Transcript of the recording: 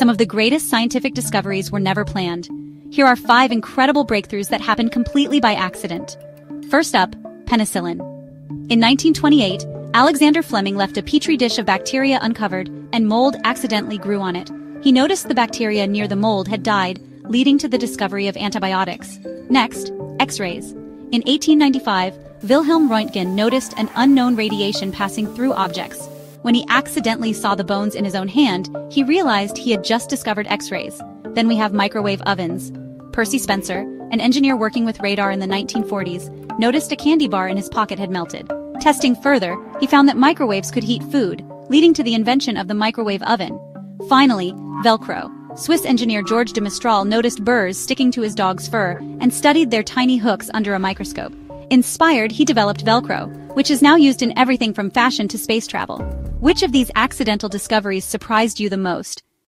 some of the greatest scientific discoveries were never planned. Here are five incredible breakthroughs that happened completely by accident. First up, penicillin. In 1928, Alexander Fleming left a petri dish of bacteria uncovered, and mold accidentally grew on it. He noticed the bacteria near the mold had died, leading to the discovery of antibiotics. Next, X-rays. In 1895, Wilhelm Röntgen noticed an unknown radiation passing through objects. When he accidentally saw the bones in his own hand, he realized he had just discovered X-rays. Then we have microwave ovens. Percy Spencer, an engineer working with radar in the 1940s, noticed a candy bar in his pocket had melted. Testing further, he found that microwaves could heat food, leading to the invention of the microwave oven. Finally, Velcro. Swiss engineer George de Mestral noticed burrs sticking to his dog's fur and studied their tiny hooks under a microscope. Inspired, he developed Velcro, which is now used in everything from fashion to space travel. Which of these accidental discoveries surprised you the most?